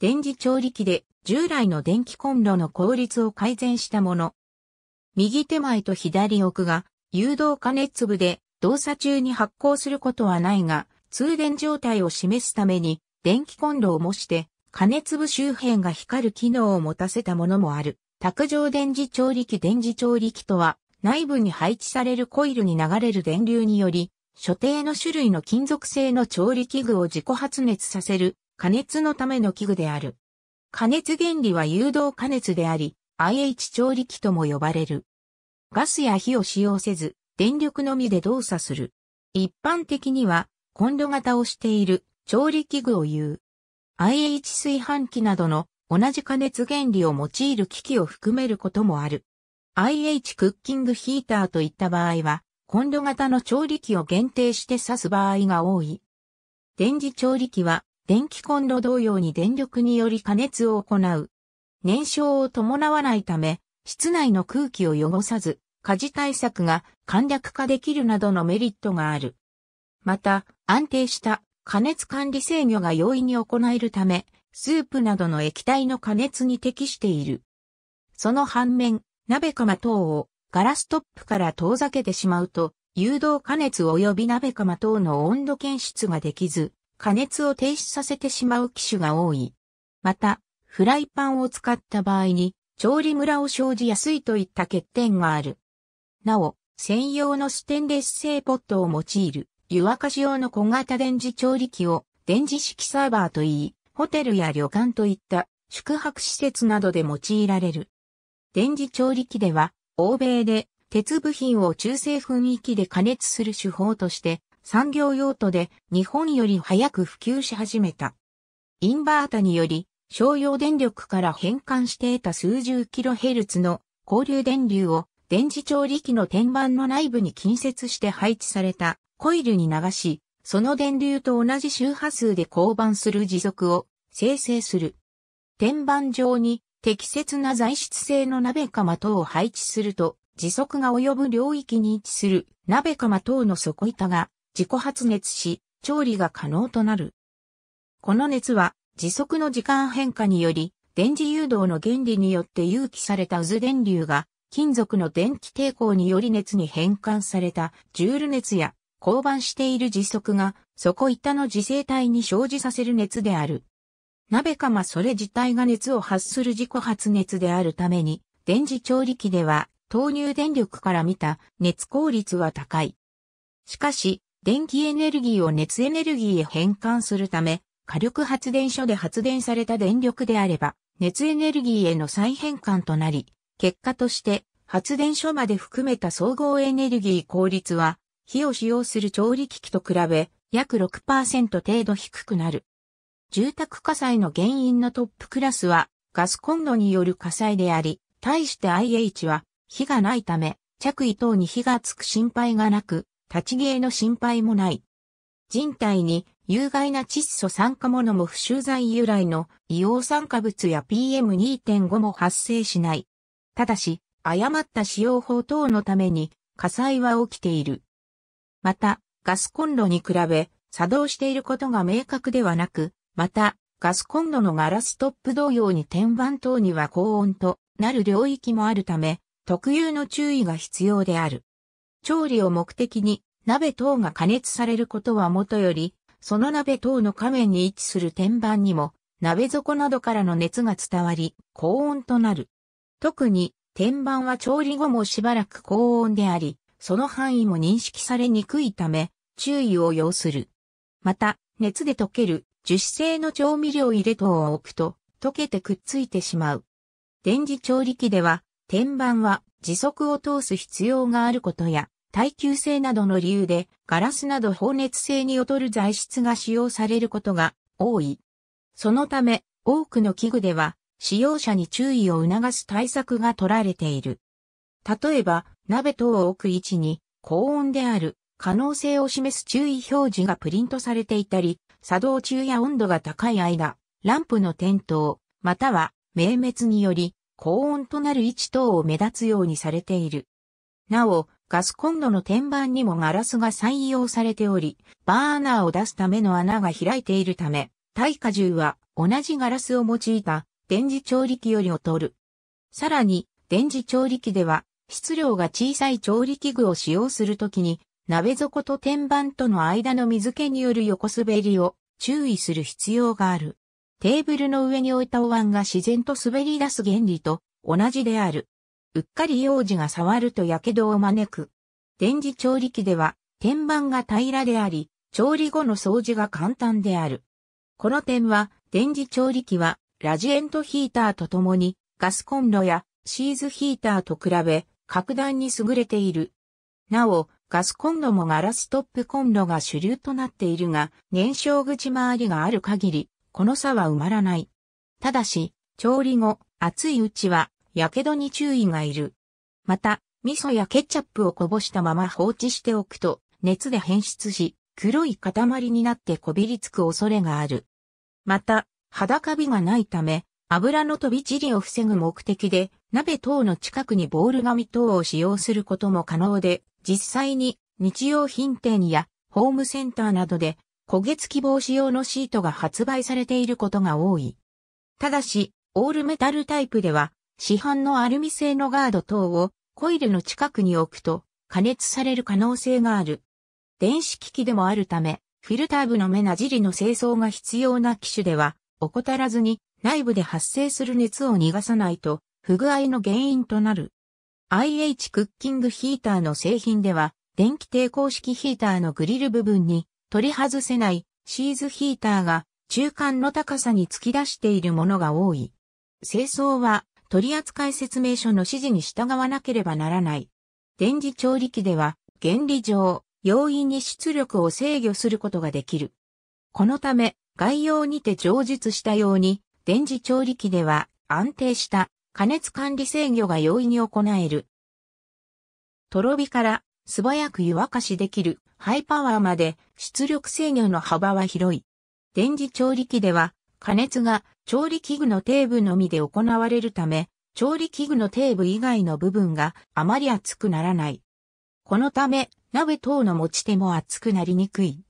電磁調理器で従来の電気コンロの効率を改善したもの。右手前と左奥が誘導加熱部で動作中に発光することはないが、通電状態を示すために電気コンロを模して加熱部周辺が光る機能を持たせたものもある。卓上電磁調理器電磁調理器とは内部に配置されるコイルに流れる電流により所定の種類の金属製の調理器具を自己発熱させる加熱のための器具である。加熱原理は誘導加熱であり、IH 調理器とも呼ばれる。ガスや火を使用せず、電力のみで動作する。一般的には、コンロ型をしている調理器具を言う。IH 炊飯器などの同じ加熱原理を用いる機器を含めることもある。IH クッキングヒーターといった場合は、コンロ型の調理器を限定して指す場合が多い。電磁調理器は、電気コンロ同様に電力により加熱を行う。燃焼を伴わないため、室内の空気を汚さず、火事対策が簡略化できるなどのメリットがある。また、安定した加熱管理制御が容易に行えるため、スープなどの液体の加熱に適している。その反面、鍋釜等をガラストップから遠ざけてしまうと、誘導加熱及び鍋釜等の温度検出ができず、加熱を停止させてしまう機種が多い。また、フライパンを使った場合に、調理ムラを生じやすいといった欠点がある。なお、専用のステンレス製ポットを用いる湯沸かし用の小型電磁調理器を電磁式サーバーといい、ホテルや旅館といった宿泊施設などで用いられる。電磁調理器では、欧米で鉄部品を中性雰囲気で加熱する手法として産業用途で日本より早く普及し始めた。インバータにより商用電力から変換して得た数十キロヘルツの交流電流を電磁調理器の天板の内部に近接して配置されたコイルに流し、その電流と同じ周波数で交番する持続を生成する。天板上に適切な材質性の鍋釜等を配置すると、時速が及ぶ領域に位置する鍋釜等の底板が自己発熱し、調理が可能となる。この熱は時速の時間変化により、電磁誘導の原理によって誘起された渦電流が金属の電気抵抗により熱に変換されたジュール熱や交番している時速が底板の磁性体に生じさせる熱である。鍋釜それ自体が熱を発する自己発熱であるために、電磁調理器では投入電力から見た熱効率は高い。しかし、電気エネルギーを熱エネルギーへ変換するため、火力発電所で発電された電力であれば、熱エネルギーへの再変換となり、結果として発電所まで含めた総合エネルギー効率は火を使用する調理機器と比べ約6%程度低くなる。住宅火災の原因のトップクラスはガスコンロによる火災であり、対して IH は火がないため着衣等に火がつく心配がなく、立ち消えの心配もない。人体に有害な窒素酸化物も不臭剤由来の硫黄酸化物や PM2.5 も発生しない。ただし、誤った使用法等のために火災は起きている。また、ガスコンロに比べ作動していることが明確ではなく、また、ガスコンロのガラストップ同様に天板等には高温となる領域もあるため、特有の注意が必要である。調理を目的に鍋等が加熱されることはもとより、その鍋等の仮面に位置する天板にも鍋底などからの熱が伝わり、高温となる。特に、天板は調理後もしばらく高温であり、その範囲も認識されにくいため、注意を要する。また、熱で溶ける樹脂製の調味料入れ等を置くと、溶けてくっついてしまう。電磁調理器では、天板は時速を通す必要があることや、耐久性などの理由で、ガラスなど放熱性に劣る材質が使用されることが多い。そのため、多くの器具では、使用者に注意を促す対策が取られている。例えば、鍋等を置く位置に高温である可能性を示す注意表示がプリントされていたり、作動中や温度が高い間、ランプの点灯、または明滅により高温となる位置等を目立つようにされている。なお、ガスコンロの天板にもガラスが採用されており、バーナーを出すための穴が開いているため、耐荷重は同じガラスを用いた電磁調理器より劣る。さらに、電磁調理器では、質量が小さい調理器具を使用するときに、鍋底と天板との間の水気による横滑りを注意する必要がある。テーブルの上に置いたお椀が自然と滑り出す原理と同じである。うっかり幼児が触ると火傷を招く。電磁調理器では天板が平らであり、調理後の掃除が簡単である。この点は、電磁調理器はラジエントヒーターとともにガスコンロやシーズヒーターと比べ格段に優れている。なお、ガスコンロもガラストップコンロが主流となっているが、燃焼口周りがある限り、この差は埋まらない。ただし、調理後、熱いうちは、火傷に注意がいる。また、味噌やケチャップをこぼしたまま放置しておくと、熱で変質し、黒い塊になってこびりつく恐れがある。また、肌カビがないため、油の飛び散りを防ぐ目的で、鍋等の近くにボール紙等を使用することも可能で、実際に日用品店やホームセンターなどで焦げ付き防止用のシートが発売されていることが多い。ただし、オールメタルタイプでは市販のアルミ製のガード等をコイルの近くに置くと加熱される可能性がある。電子機器でもあるため、フィルター部の目なじりの清掃が必要な機種では、怠らずに内部で発生する熱を逃がさないと不具合の原因となる。IH クッキングヒーターの製品では、電気抵抗式ヒーターのグリル部分に取り外せないシーズヒーターが中間の高さに突き出しているものが多い。清掃は取扱説明書の指示に従わなければならない。電磁調理器では原理上、容易に出力を制御することができる。このため、概要にて上述したように、電磁調理器では安定した加熱管理制御が容易に行える。とろ火から素早く湯沸かしできるハイパワーまで出力制御の幅は広い。電磁調理器では加熱が調理器具の底部のみで行われるため、調理器具の底部以外の部分があまり熱くならない。このため、鍋等の持ち手も熱くなりにくい。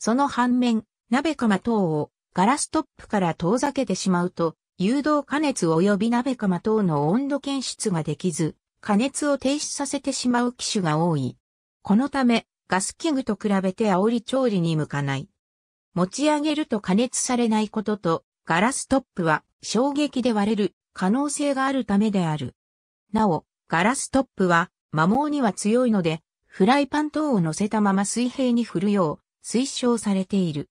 その反面、鍋釜等をガラストップから遠ざけてしまうと、誘導加熱及び鍋釜等の温度検出ができず、加熱を停止させてしまう機種が多い。このため、ガス器具と比べて煽り調理に向かない。持ち上げると加熱されないことと、ガラストップは衝撃で割れる可能性があるためである。なお、ガラストップは摩耗には強いので、フライパン等を乗せたまま水平に振るよう推奨されている。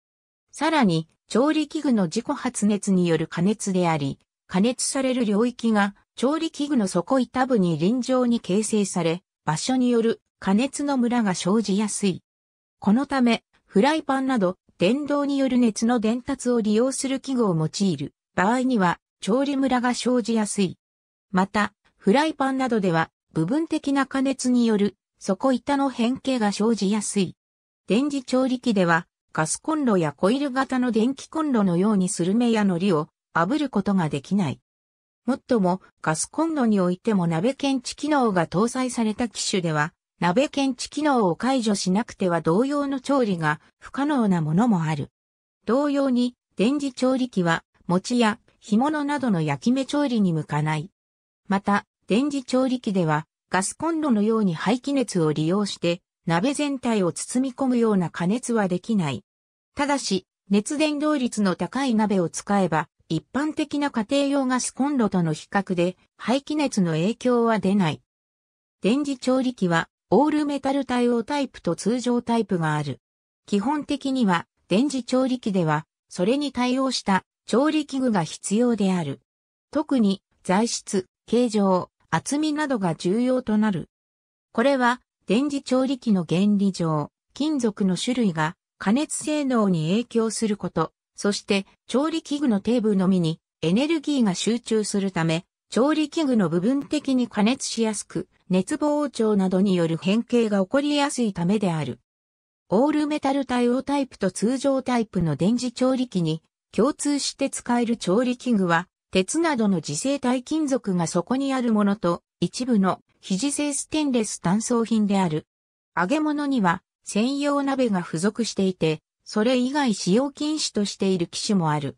さらに、調理器具の自己発熱による加熱であり、加熱される領域が調理器具の底板部に臨場に形成され、場所による加熱のムラが生じやすい。このため、フライパンなど電動による熱の伝達を利用する器具を用いる場合には調理ムラが生じやすい。また、フライパンなどでは部分的な加熱による底板の変形が生じやすい。電磁調理器ではガスコンロやコイル型の電気コンロのようにスルメや海苔を炙ることができない。もっとも、ガスコンロにおいても鍋検知機能が搭載された機種では、鍋検知機能を解除しなくては同様の調理が不可能なものもある。同様に、電磁調理器は、餅や干物などの焼き目調理に向かない。また、電磁調理器では、ガスコンロのように排気熱を利用して、鍋全体を包み込むような加熱はできない。ただし、熱伝導率の高い鍋を使えば、一般的な家庭用ガスコンロとの比較で排気熱の影響は出ない。電磁調理器はオールメタル対応タイプと通常タイプがある。基本的には電磁調理器ではそれに対応した調理器具が必要である。特に材質、形状、厚みなどが重要となる。これは電磁調理器の原理上、金属の種類が加熱性能に影響すること、そして調理器具の底部のみにエネルギーが集中するため、調理器具の部分的に加熱しやすく、熱膨張などによる変形が起こりやすいためである。オールメタル対応タイプと通常タイプの電磁調理器に共通して使える調理器具は、鉄などの磁性体金属がそこにあるものと、一部の非磁性ステンレス単装品である。揚げ物には専用鍋が付属していて、それ以外使用禁止としている機種もある。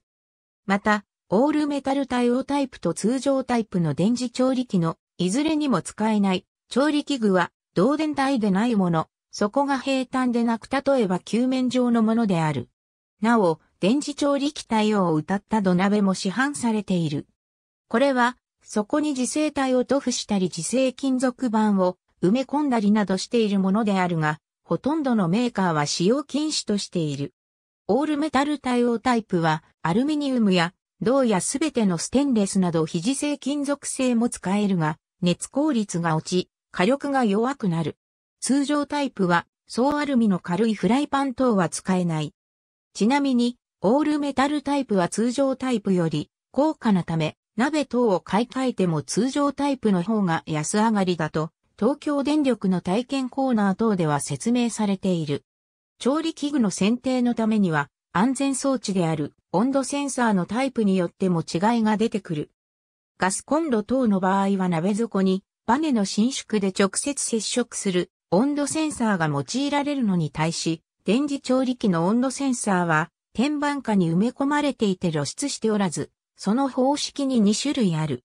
また、オールメタル対応タイプと通常タイプの電磁調理器のいずれにも使えない調理器具は導電体でないもの、そこが平坦でなく例えば球面状のものである。なお、電磁調理器対応を歌った土鍋も市販されている。これは、そこに磁性体を塗布したり磁性金属板を埋め込んだりなどしているものであるが、ほとんどのメーカーは使用禁止としている。オールメタル対応タイプは、アルミニウムや銅やすべてのステンレスなど非磁性金属製も使えるが、熱効率が落ち、火力が弱くなる。通常タイプは、総アルミの軽いフライパン等は使えない。ちなみに、オールメタルタイプは通常タイプより高価なため、鍋等を買い替えても通常タイプの方が安上がりだと、東京電力の体験コーナー等では説明されている。調理器具の選定のためには、安全装置である温度センサーのタイプによっても違いが出てくる。ガスコンロ等の場合は鍋底にバネの伸縮で直接接触する温度センサーが用いられるのに対し、電磁調理器の温度センサーは天板下に埋め込まれていて露出しておらず、その方式に2種類ある。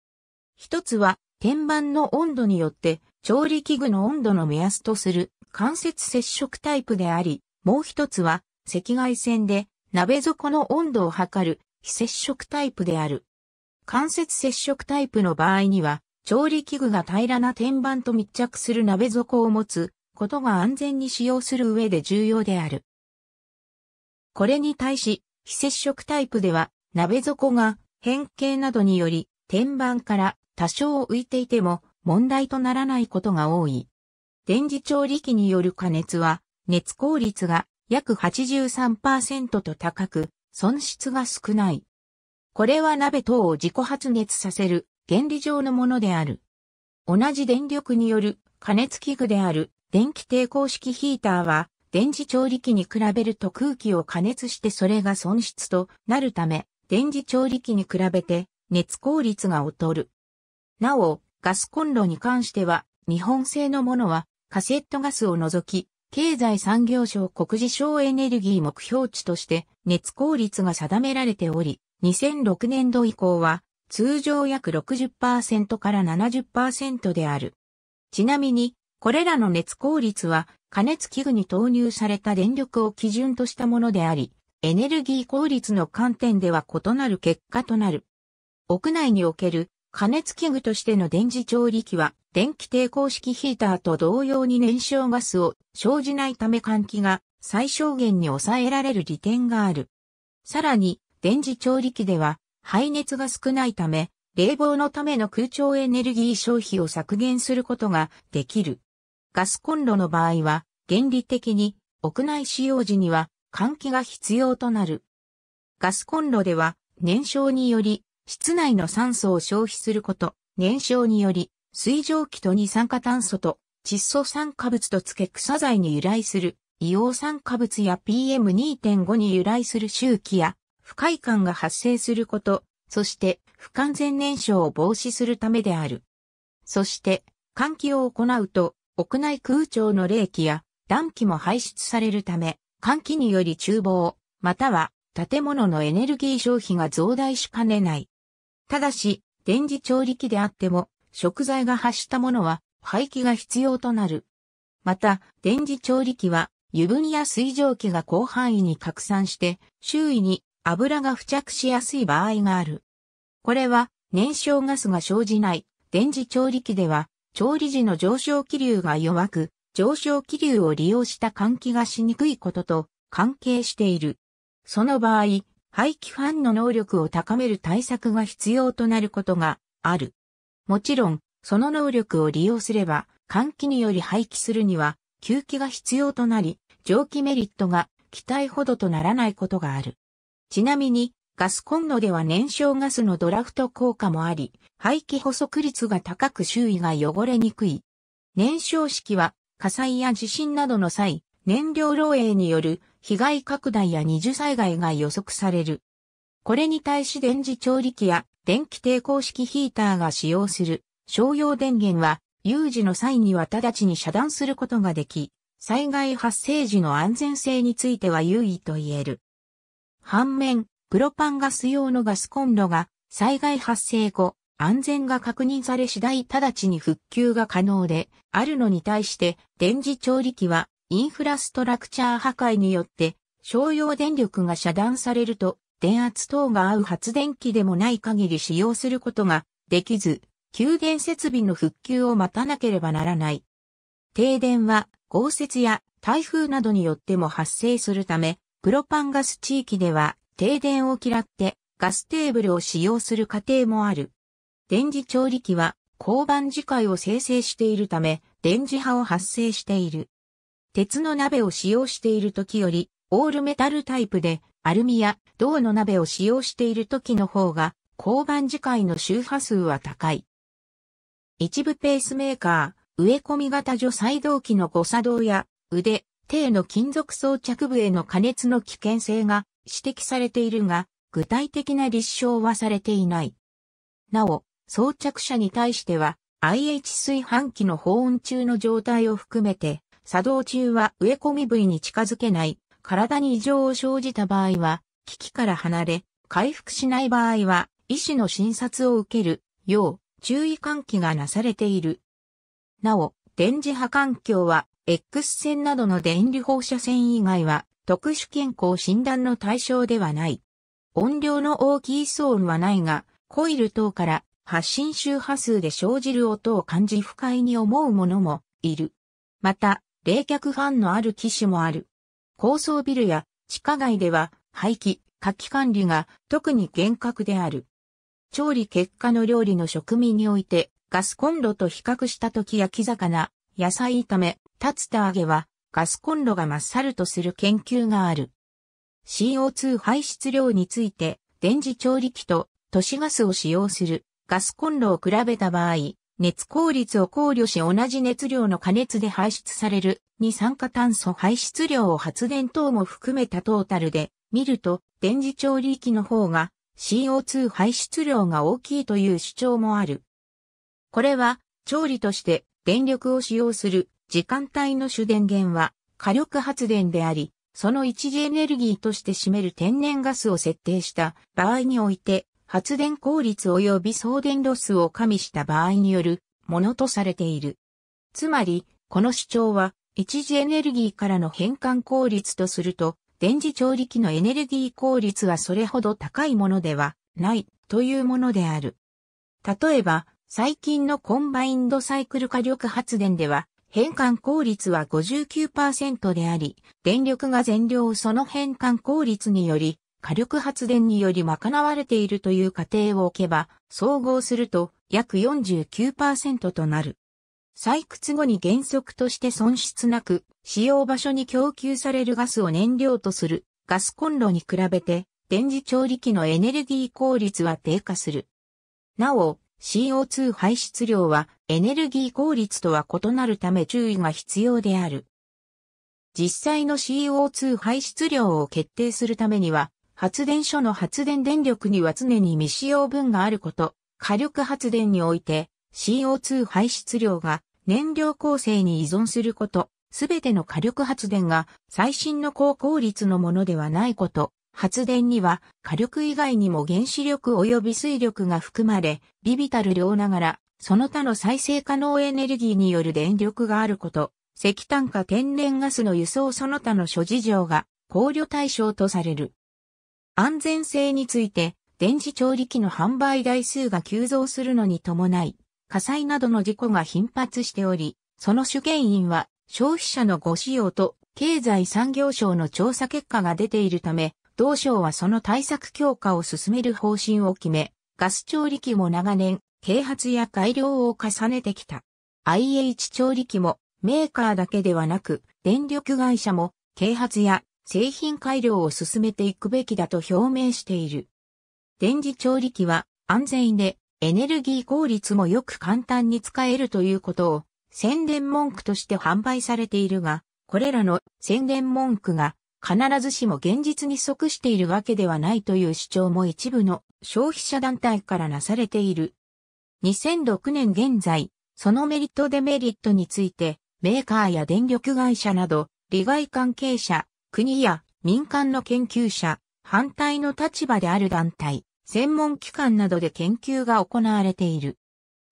一つは天板の温度によって調理器具の温度の目安とする間接接触タイプであり、もう一つは赤外線で鍋底の温度を測る非接触タイプである。間接接触タイプの場合には、調理器具が平らな天板と密着する鍋底を持つことが安全に使用する上で重要である。これに対し、非接触タイプでは、鍋底が変形などにより天板から多少浮いていても問題とならないことが多い。電磁調理器による加熱は熱効率が約83%と高く、損失が少ない。これは鍋等を自己発熱させる原理上のものである。同じ電力による加熱器具である電気抵抗式ヒーターは電磁調理器に比べると空気を加熱してそれが損失となるため、電磁調理器に比べて熱効率が劣る。なお、ガスコンロに関しては日本製のものはカセットガスを除き経済産業省国事省エネルギー目標値として熱効率が定められており、2006年度以降は通常約60%から70%である。ちなみに、これらの熱効率は加熱器具に投入された電力を基準としたものであり、エネルギー効率の観点では異なる結果となる。屋内における加熱器具としての電磁調理器は電気抵抗式ヒーターと同様に燃焼ガスを生じないため換気が最小限に抑えられる利点がある。さらに、電磁調理器では排熱が少ないため、冷房のための空調エネルギー消費を削減することができる。ガスコンロの場合は、原理的に屋内使用時には換気が必要となる。ガスコンロでは燃焼により室内の酸素を消費すること、燃焼により水蒸気と二酸化炭素と窒素酸化物と付け草剤に由来する硫黄酸化物や PM2.5 に由来する周期や不快感が発生すること、そして不完全燃焼を防止するためである。そして換気を行うと屋内空調の冷気や暖気も排出されるため換気により厨房または建物のエネルギー消費が増大しかねない。ただし電磁調理器であっても食材が発したものは廃棄が必要となる。また、電磁調理器は油分や水蒸気が広範囲に拡散して周囲に油が付着しやすい場合がある。これは燃焼ガスが生じない電磁調理器では調理時の上昇気流が弱く上昇気流を利用した換気がしにくいことと関係している。その場合、排気ファンの能力を高める対策が必要となることがある。もちろん、その能力を利用すれば、換気により排気するには、吸気が必要となり、蒸気メリットが期待ほどとならないことがある。ちなみに、ガスコンロでは燃焼ガスのドラフト効果もあり、排気補足率が高く周囲が汚れにくい。燃焼式は火災や地震などの際、燃料漏洩による被害拡大や二次災害が予測される。これに対し電磁調理器や電気抵抗式ヒーターが使用する商用電源は有事の際には直ちに遮断することができ、災害発生時の安全性については優位と言える。反面、プロパンガス用のガスコンロが災害発生後、安全が確認され次第直ちに復旧が可能で、あるのに対して電磁調理器はインフラストラクチャー破壊によって商用電力が遮断されると電圧等が合う発電機でもない限り使用することができず、給電設備の復旧を待たなければならない。停電は豪雪や台風などによっても発生するため、プロパンガス地域では停電を嫌ってガステーブルを使用する過程もある。電磁調理器は交番磁界を生成しているため電磁波を発生している。鉄の鍋を使用している時よりオールメタルタイプでアルミや銅の鍋を使用している時の方が交番磁界の周波数は高い。一部ペースメーカー、植え込み型除細動機の誤作動や腕、低の金属装着部への加熱の危険性が指摘されているが、具体的な立証はされていない。なお、装着者に対しては、IH 炊飯器の保温中の状態を含めて、作動中は植え込み部位に近づけない、体に異常を生じた場合は、危機から離れ、回復しない場合は、医師の診察を受けるよう注意喚起がなされている。なお、電磁波環境は X 線などの電離放射線以外は特殊健康診断の対象ではない。音量の大きい騒音はないが、コイル等から発信周波数で生じる音を感じ不快に思う者もいる。また、冷却ファンのある機種もある。高層ビルや地下街では排気、火器管理が特に厳格である。調理結果の料理の食味においてガスコンロと比較した時焼き魚、野菜炒め、竜田揚げはガスコンロが勝るとする研究がある。CO2 排出量について電磁調理器と都市ガスを使用するガスコンロを比べた場合、熱効率を考慮し同じ熱量の加熱で排出される二酸化炭素排出量を発電等も含めたトータルで見ると電磁調理器の方が CO2 排出量が大きいという主張もある。これは調理として電力を使用する時間帯の主電源は火力発電であり、その一時エネルギーとして占める天然ガスを設定した場合において、発電効率及び送電ロスを加味した場合によるものとされている。つまり、この主張は、一時エネルギーからの変換効率とすると、電磁調理器のエネルギー効率はそれほど高いものではないというものである。例えば、最近のコンバインドサイクル火力発電では、変換効率は59%であり、電力が全量その変換効率により、火力発電により賄われているという過程を置けば、総合すると約49%となる。採掘後に原則として損失なく、使用場所に供給されるガスを燃料とするガスコンロに比べて、電磁調理器のエネルギー効率は低下する。なお、CO2 排出量はエネルギー効率とは異なるため注意が必要である。実際の CO2 排出量を決定するためには、発電所の発電電力には常に未使用分があること、火力発電において CO2 排出量が燃料構成に依存すること、すべての火力発電が最新の高効率のものではないこと、発電には火力以外にも原子力及び水力が含まれ、ビビたる量ながら、その他の再生可能エネルギーによる電力があること、石炭化天然ガスの輸送その他の諸事情が考慮対象とされる。安全性について、電磁調理器の販売台数が急増するのに伴い、火災などの事故が頻発しており、その主原因は消費者のご使用と経済産業省の調査結果が出ているため、同省はその対策強化を進める方針を決め、ガス調理器も長年、啓発や改良を重ねてきた。IH 調理器もメーカーだけではなく、電力会社も啓発や製品改良を進めていくべきだと表明している。電磁調理器は安全でエネルギー効率もよく簡単に使えるということを宣伝文句として販売されているが、これらの宣伝文句が必ずしも現実に即しているわけではないという主張も一部の消費者団体からなされている。2006年現在、そのメリットデメリットについて、メーカーや電力会社など、利害関係者、国や民間の研究者、反対の立場である団体、専門機関などで研究が行われている。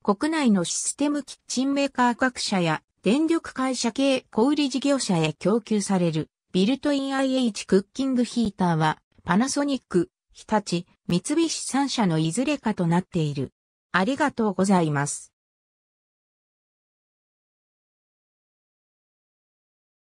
国内のシステムキッチンメーカー各社や電力会社系小売事業者へ供給されるビルトイン IH クッキングヒーターはパナソニック、日立、三菱3社のいずれかとなっている。ありがとうございます。